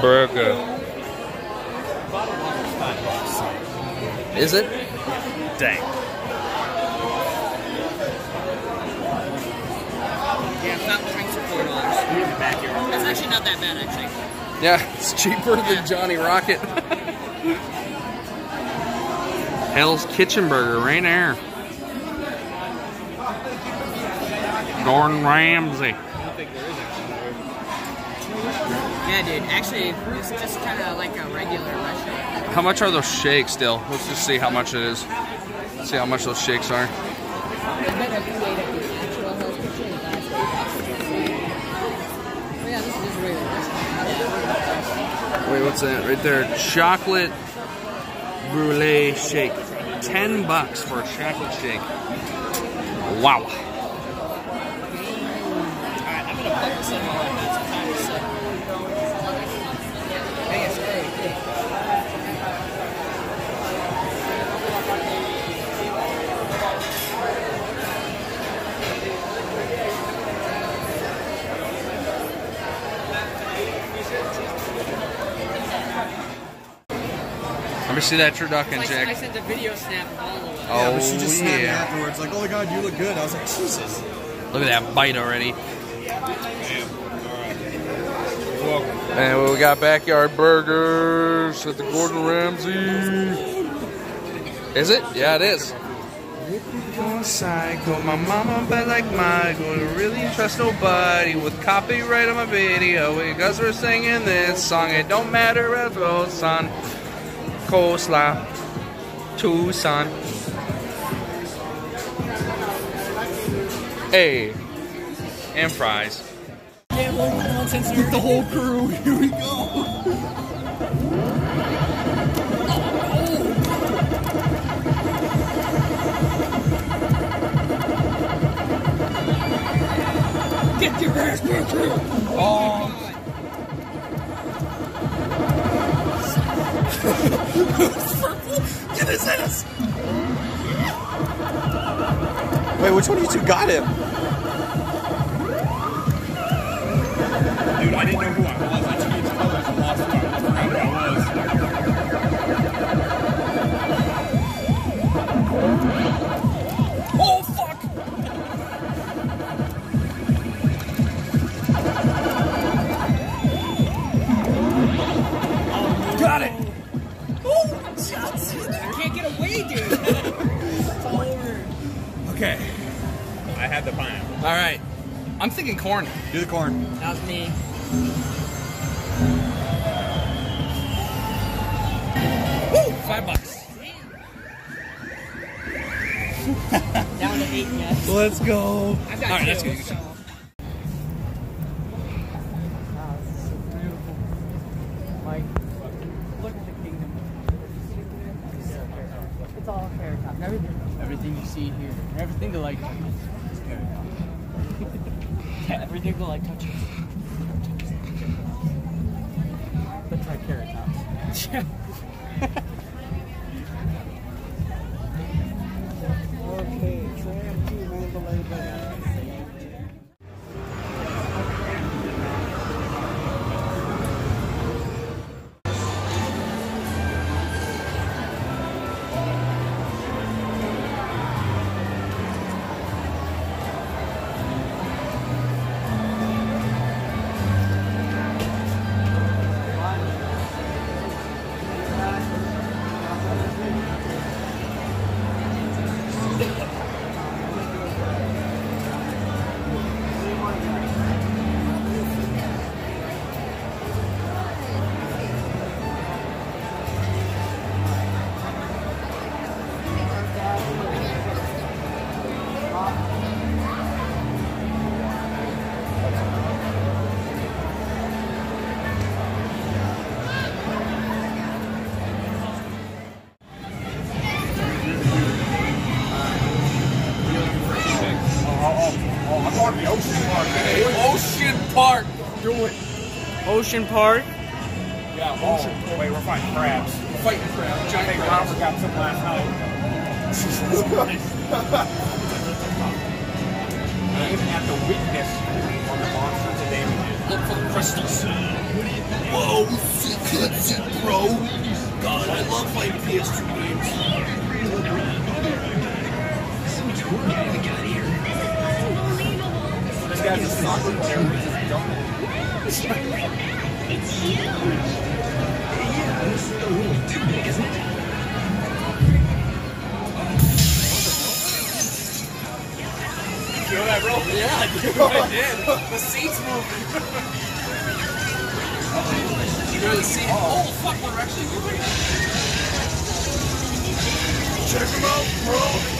Burger. Is it? Dang. Yeah, fountain drinks are four dollars. That's actually not that bad, actually. Yeah, it's cheaper than Johnny Rocket. Hell's Kitchen Burger right there. Gordon Ramsay. Yeah, dude. Actually, it's just kind of like a regular. How much are those shakes still? Let's just see how much it is. See how much those shakes are. I bet if you ate at the actual Hell's Kitchen, that's yeah, this is really Wait, what's that? Right there. Chocolate brulee shake. Ten bucks for a chocolate shake. Wow. Let me see that turducken, I, I Jack. sent a video snap of all of it. Oh, yeah, but she just snapped me afterwards, like, oh my god, you look good. I was like, Jesus. Look at that bite already. Welcome. And we got backyard burgers at the Gordon Ramsay. Is it? Yeah, it is. Psycho, my mama bad like Michael. Don't really trust nobody with copyright on my video because we're singing this song. It don't matter if it's on coleslaw, Tucson. Hey, and fries. The whole crew, here we go. Wait, which one of you two got him? Dude, I didn't know who I was. All right. I'm thinking corn. Do the corn. That was me. Woo! Five bucks. Down to eight, yes. Let's go. I've got All right, two, that's good. so. Like, look at the kingdom. It's all carrot top. Everything, everything you see here, everything the light carrot everything the light touches. Let's try carrot tops. Ocean Park. Yeah, ocean park. Wait, we're fighting crabs. Fighting crowd. I Giant think crabs. Robert got some last night. I even have to witness on the monsters and damages. Look for the crystal scene. Whoa, sick cutscene, bro. God, I love playing PS2 games. This guy's a soccer player with his dumb Feel that, bro? Yeah, I did. The seat's moving. You the seat? Oh, fuck, we're actually moving. Check him out, bro.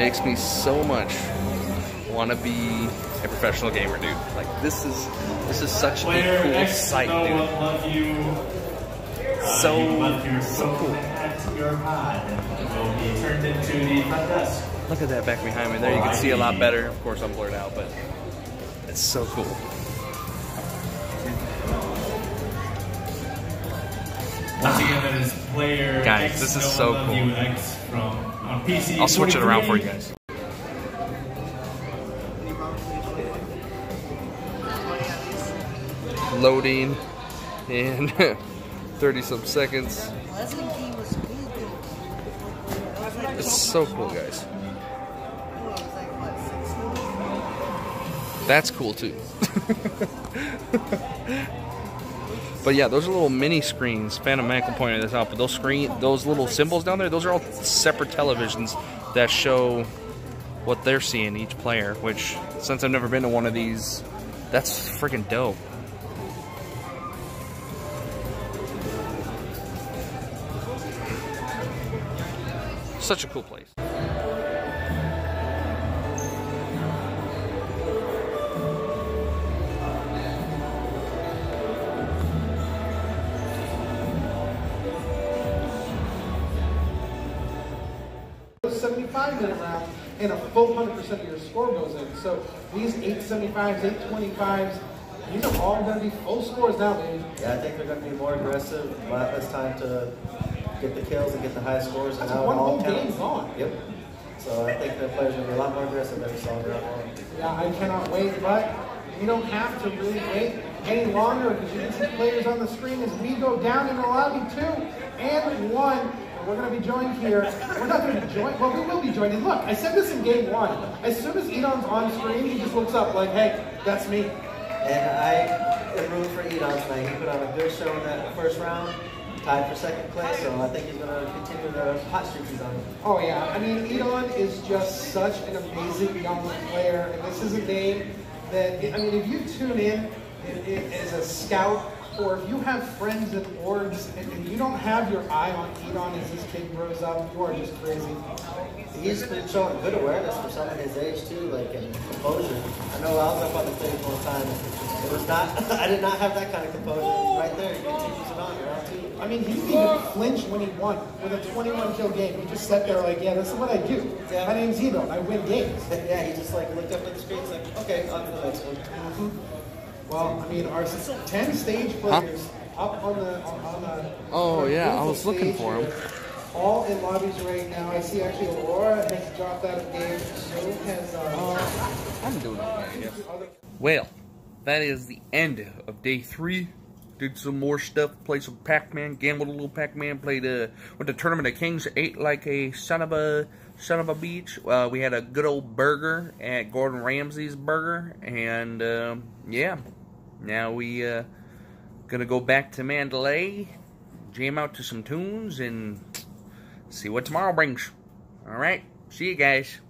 makes me so much want to be a professional gamer, dude. Like this is this is such Player a cool sight, dude. you. Uh, so so cool. at your pod and will be turned into the front desk. Look at that back behind me. There you can see a lot better. Of course, I'm blurred out, but it's so cool. Once again, that is player Guys, X, this is so cool. I'll switch it around for you guys. Loading in 30 some seconds. It's so cool, guys. it was like, what, 16? That's cool too. but yeah, those are little mini screens. Phantom Michael pointed this out, but those screen, those little symbols down there, those are all separate televisions that show what they're seeing each player. Which, since I've never been to one of these, that's freaking dope. Such a cool place. A 75 minute uh, round and a full 100% of your score goes in. So these 875s, 825s, these are all going to be full scores now, baby. Yeah, I think they're going to be more aggressive, a lot less time to get the kills and get the high scores. And That's now it one all whole game gone. Yep. So I think the players are going to be a lot more aggressive than we saw in round one. Yeah, I cannot wait, but you don't have to really wait any longer because you can see players on the screen as we go down in the lobby two and one. We're going to be joined here. We're not going to be joined. Well, we will be joined. And look, I said this in game one. As soon as Edon's on screen, he just looks up like, hey, that's me. And I am rooting for Edon tonight. He put on a good show in that first round, tied for second place, so I think he's going to continue the hot streak he's on. Oh yeah, I mean Edon is just such an amazing young player, and this is a game that I mean if you tune in i- i- as a scout, or if you have friends in orgs and, and you don't have your eye on Edon as this kid grows up, you are just crazy. He's been showing good awareness for someone his age too, like and composure. I know I was up on the stage one time. It was not. I did not have that kind of composure. Right there, he continues it on two. I mean, he didn't even flinch when he won with a 21 kill game. He just sat there like, yeah, this is what I do. Yeah. My name's Edon. I win games. Yeah, he just like looked up at the screen, like, okay, on to the next one. Mm-hmm. Well, I mean, our 10 stage players up on the on, the. Oh, yeah, I was looking for 'em. here. All in lobbies right now. I see actually Aurora has dropped out of game. So has uh, I'm doing okay. Other. Well, that is the end of day three. Did some more stuff, played some Pac-Man, gambled a little Pac-Man, played uh went to Tournament of Kings, ate like a son of a son of a beach. Uh, we had a good old burger at Gordon Ramsay's Burger, and um, yeah, now we uh, gonna go back to Mandalay, jam out to some tunes, and see what tomorrow brings. All right, see you guys.